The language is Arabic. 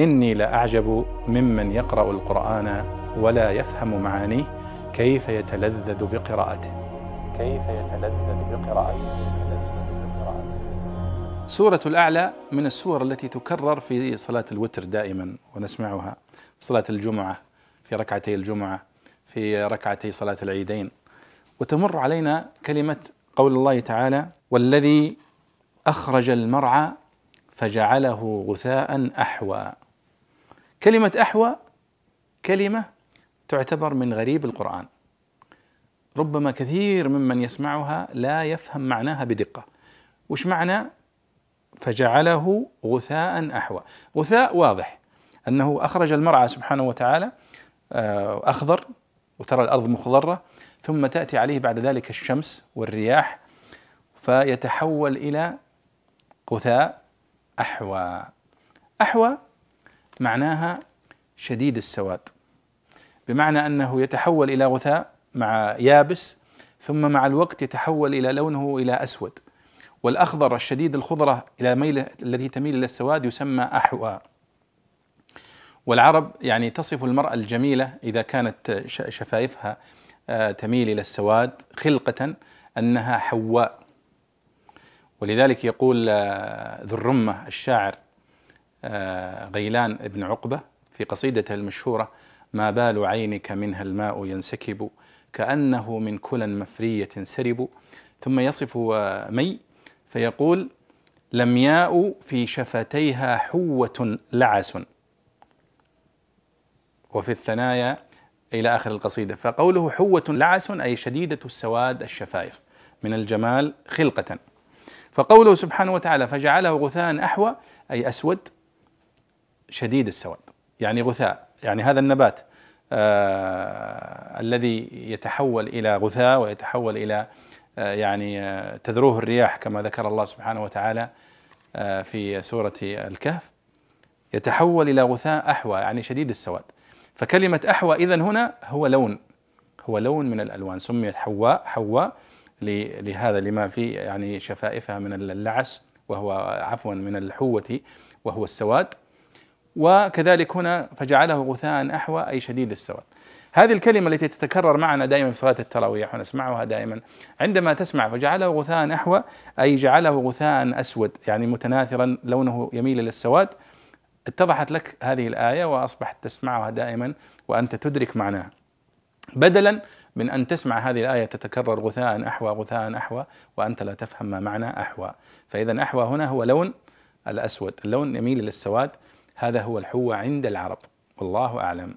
إني لأعجب ممن يقرأ القرآن ولا يفهم معانيه كيف يتلذذ بقراءته. كيف يتلذذ بقراءته. سورة الأعلى من السور التي تكرر في صلاة الوتر دائما ونسمعها في صلاة الجمعة في ركعتي الجمعة في ركعتي صلاة العيدين. وتمر علينا كلمة قول الله تعالى والذي أخرج المرعى فجعله غثاء أحوى كلمة أحوى كلمة تعتبر من غريب القرآن. ربما كثير ممن يسمعها لا يفهم معناها بدقة. وش معنى؟ فجعله غثاء أحوى. غثاء واضح. أنه أخرج المرعى سبحانه وتعالى آه، أخضر وترى الأرض مخضرة ثم تأتي عليه بعد ذلك الشمس والرياح فيتحول إلى غثاء أحوى. أحوى معناها شديد السواد. بمعنى أنه يتحول إلى غثاء مع يابس ثم مع الوقت يتحول إلى لونه إلى أسود. والأخضر الشديد الخضرة إلى ميل التي تميل إلى السواد يسمى أحوى والعرب يعني تصف المرأة الجميلة إذا كانت شفايفها آه، تميل إلى السواد خلقة أنها حواء. ولذلك يقول آه، ذو الرمة الشاعر غيلان بن عقبة في قصيدته المشهورة ما بال عينك منها الماء ينسكب كأنه من كلا مفرية سرب. ثم يصف مي فيقول لمياء في شفتيها حوة لعس. وفي الثنايا إلى آخر القصيدة فقوله حوة لعس أي شديدة السواد الشفايف من الجمال خلقة. فقوله سبحانه وتعالى فجعله غثاء أحوى أي أسود شديد السواد يعني غثاء يعني هذا النبات آه الذي يتحول إلى غثاء ويتحول إلى آه يعني آه تذروه الرياح كما ذكر الله سبحانه وتعالى آه في سورة الكهف يتحول إلى غثاء أحوى يعني شديد السواد. فكلمة أحوى إذا هنا هو لون هو لون من الألوان سميت حواء حواء لهذا لما في يعني شفائفها من اللعس وهو عفوا من الحوة وهو السواد. وكذلك هنا فجعله غثاء أحوى أي شديد السواد. هذه الكلمة التي تتكرر معنا دائما في صلاة التراويح ونسمعها دائما. عندما تسمع فجعله غثاء أحوى أي جعله غثاء أسود يعني متناثرا لونه يميل إلى السواد اتضحت لك هذه الآية وأصبحت تسمعها دائما وأنت تدرك معناها. بدلا من أن تسمع هذه الآية تتكرر غثاء أحوى غثاء أحوى وأنت لا تفهم ما معنى أحوى. فإذا أحوى هنا هو لون الأسود اللون يميل إلى السواد هذا هو الحوى عند العرب. والله أعلم.